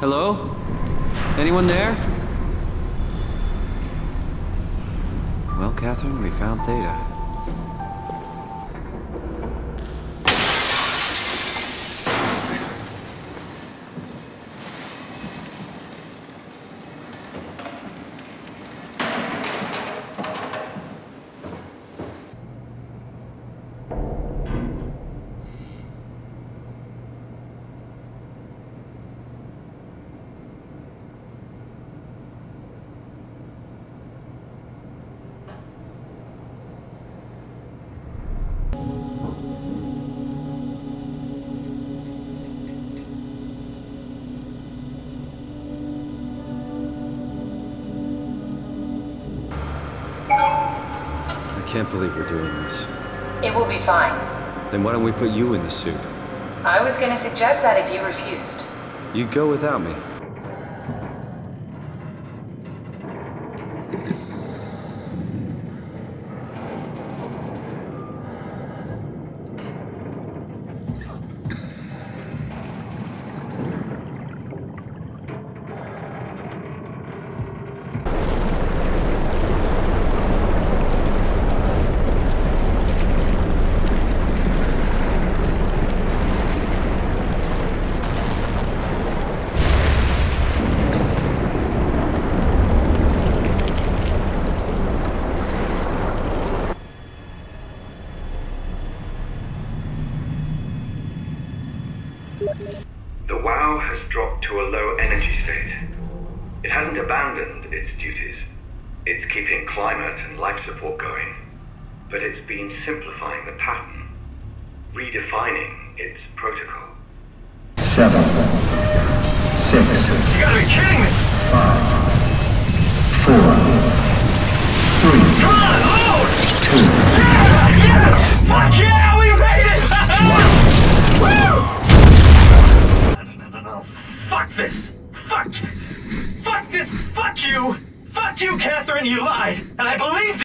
Hello? Anyone there? Well, Catherine, we found Theta. Can't believe we're doing this. It will be fine. Then why don't we put you in the suit? I was gonna suggest that if you refused. You'd go without me. The WAU has dropped to a low energy state. It hasn't abandoned its duties. It's keeping climate and life support going. But it's been simplifying the pattern, redefining its protocol. seven, six, You gotta be kidding me! four, Fuck! Fuck this! Fuck you! Fuck you, Catherine! You lied, and I believed